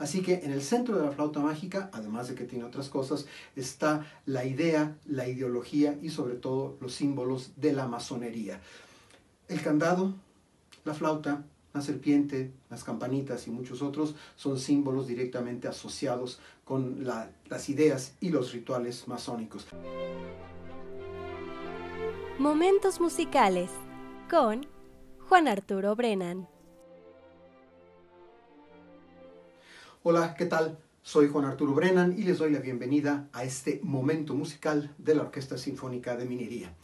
Así que en el centro de la flauta mágica, además de que tiene otras cosas, está la idea, la ideología y sobre todo los símbolos de la masonería. El candado, la flauta, la serpiente, las campanitas y muchos otros son símbolos directamente asociados con las ideas y los rituales masónicos. Momentos musicales con Juan Arturo Brennan. Hola, ¿qué tal? Soy Juan Arturo Brennan y les doy la bienvenida a este momento musical de la Orquesta Sinfónica de Minería.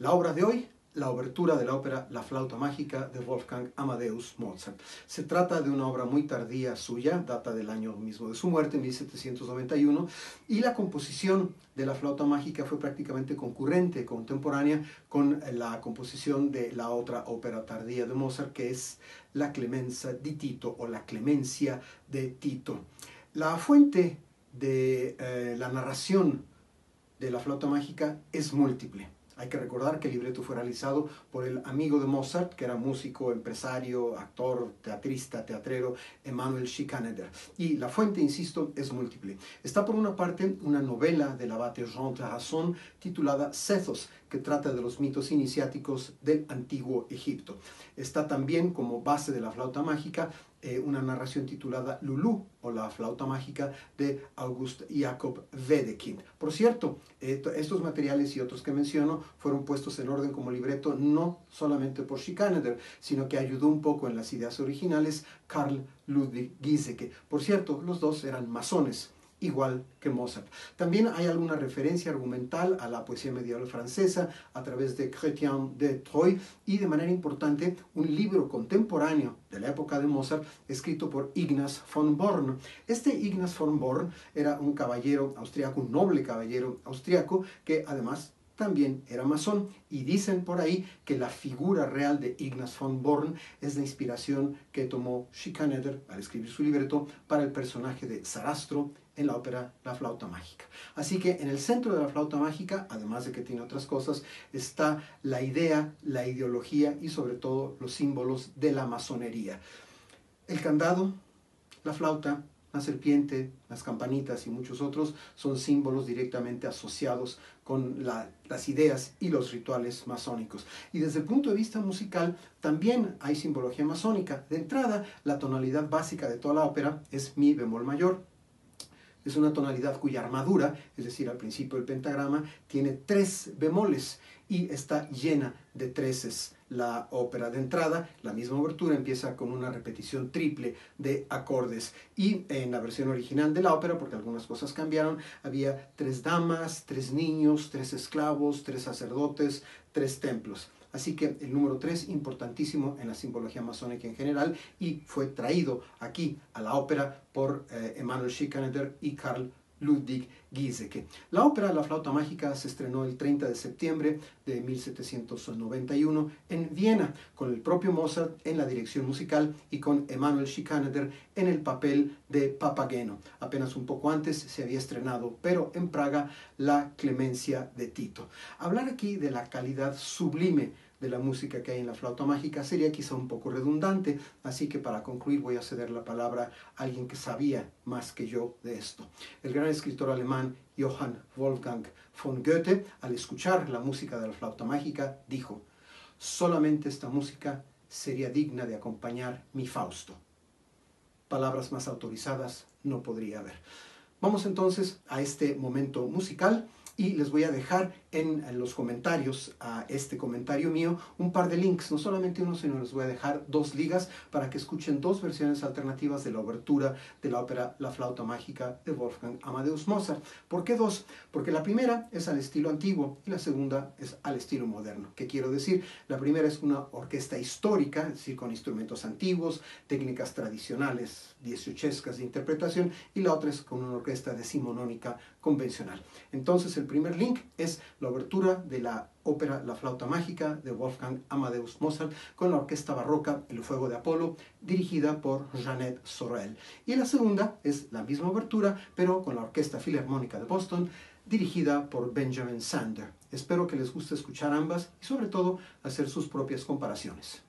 La obra de hoy la obertura de la ópera La flauta mágica de Wolfgang Amadeus Mozart. Se trata de una obra muy tardía suya, data del año mismo de su muerte, 1791, y la composición de la flauta mágica fue prácticamente concurrente, contemporánea, con la composición de la otra ópera tardía de Mozart, que es La Clemenza di Tito o La Clemencia de Tito. La fuente de eh, la narración de la flauta mágica es múltiple. Hay que recordar que el libreto fue realizado por el amigo de Mozart, que era músico, empresario, actor, teatrista, teatrero, Emanuel Schikaneder. Y la fuente, insisto, es múltiple. Está por una parte una novela del abate Jean Terrasson titulada Cethos, que trata de los mitos iniciáticos del antiguo Egipto. Está también como base de la flauta mágica eh, una narración titulada Lulu o la flauta mágica de August Jacob Wedekind. Por cierto, estos materiales y otros que menciono fueron puestos en orden como libreto no solamente por Schikaneder, sino que ayudó un poco en las ideas originales Carl Ludwig Giesecke. Por cierto, los dos eran masones igual que Mozart. También hay alguna referencia argumental a la poesía medieval francesa a través de Chrétien de Troyes y de manera importante un libro contemporáneo de la época de Mozart escrito por Ignaz von Born. Este Ignaz von Born era un caballero austriaco, un noble caballero austriaco que además también era masón y dicen por ahí que la figura real de Ignaz von Born es la inspiración que tomó Schikaneder al escribir su libreto para el personaje de Sarastro en la ópera La flauta mágica. Así que en el centro de la flauta mágica, además de que tiene otras cosas, está la idea, la ideología y sobre todo los símbolos de la masonería. El candado, la flauta, la serpiente, las campanitas y muchos otros son símbolos directamente asociados con las ideas y los rituales masónicos. Y desde el punto de vista musical también hay simbología masónica. De entrada, la tonalidad básica de toda la ópera es mi bemol mayor, es una tonalidad cuya armadura, es decir, al principio del pentagrama, tiene tres bemoles y está llena de treces. La ópera de entrada, la misma obertura, empieza con una repetición triple de acordes. Y en la versión original de la ópera, porque algunas cosas cambiaron, había tres damas, tres niños, tres esclavos, tres sacerdotes, tres templos. Así que el número 3, importantísimo en la simbología masónica en general, y fue traído aquí a la ópera por eh, Emanuel Schikaneder y Carl Ludwig Giesecke. La ópera La flauta mágica se estrenó el 30 de septiembre de 1791 en Viena, con el propio Mozart en la dirección musical y con Emanuel Schikaneder en el papel de Papageno. Apenas un poco antes se había estrenado, pero en Praga, La clemencia de Tito. Hablar aquí de la calidad sublime de la música que hay en la flauta mágica sería quizá un poco redundante, así que para concluir voy a ceder la palabra a alguien que sabía más que yo de esto. El gran escritor alemán Johann Wolfgang von Goethe, al escuchar la música de la flauta mágica, dijo, solamente esta música sería digna de acompañar mi Fausto. Palabras más autorizadas no podría haber. Vamos entonces a este momento musical y les voy a dejar en, los comentarios a este comentario mío un par de links, no solamente uno, sino les voy a dejar dos ligas para que escuchen dos versiones alternativas de la obertura de la ópera La flauta mágica de Wolfgang Amadeus Mozart. ¿Por qué dos? Porque la primera es al estilo antiguo y la segunda es al estilo moderno. ¿Qué quiero decir? La primera es una orquesta histórica, es decir, con instrumentos antiguos, técnicas tradicionales, dieciochescas de interpretación, y la otra es con una orquesta decimonónica convencional. Entonces, el primer link es la obertura de la ópera La flauta mágica de Wolfgang Amadeus Mozart con la orquesta barroca El fuego de Apolo dirigida por Jeanette Sorel. Y la segunda es la misma obertura pero con la orquesta filarmónica de Boston dirigida por Benjamin Sander. Espero que les guste escuchar ambas y sobre todo hacer sus propias comparaciones.